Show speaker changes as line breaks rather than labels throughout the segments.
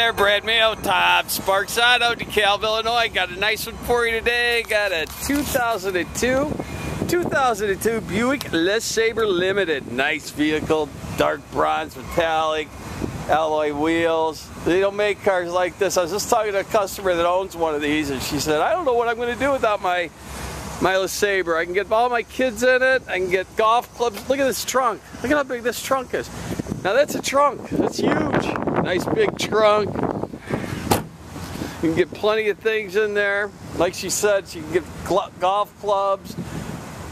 There, Brad Mayo, Tom Sparks Auto, DeKalb, Illinois. Got a nice one for you today. Got a 2002, 2002 Buick LeSabre Limited. Nice vehicle, dark bronze metallic, alloy wheels. They don't make cars like this. I was just talking to a customer that owns one of these, and she said, "I don't know what I'm going to do without my my LeSabre. I can get all my kids in it. I can get golf clubs. Look at this trunk. Look at how big this trunk is. Now that's a trunk. That's huge." Nice big trunk. You can get plenty of things in there. Like she said, she can get golf clubs,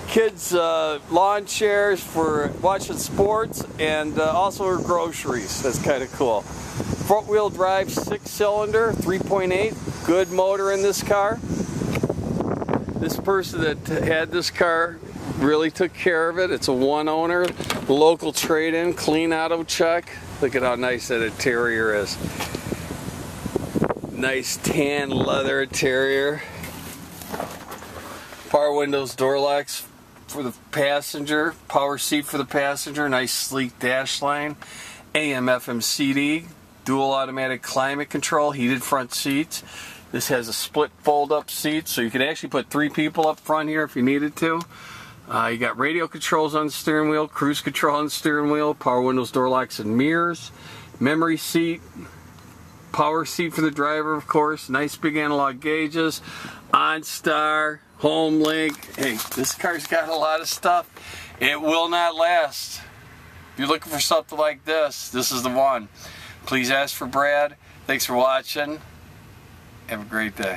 kids' uh, lawn chairs for watching sports, and uh, also her groceries. That's kind of cool. Front wheel drive, six cylinder, 3.8. Good motor in this car. This person that had this car really took care of it. It's a one owner, local trade in, clean auto check. Look at how nice that interior is. Nice tan leather interior. Power windows, door locks for the passenger. Power seat for the passenger. Nice sleek dash line. AM FM CD. Dual automatic climate control. Heated front seats. This has a split fold up seat so you can actually put three people up front here if you needed to. Uh, you got radio controls on the steering wheel, cruise control on the steering wheel, power windows, door locks, and mirrors, memory seat, power seat for the driver, of course, nice big analog gauges, OnStar, Home Link. Hey, this car's got a lot of stuff. It will not last. If you're looking for something like this, this is the one. Please ask for Brad. Thanks for watching. Have a great day.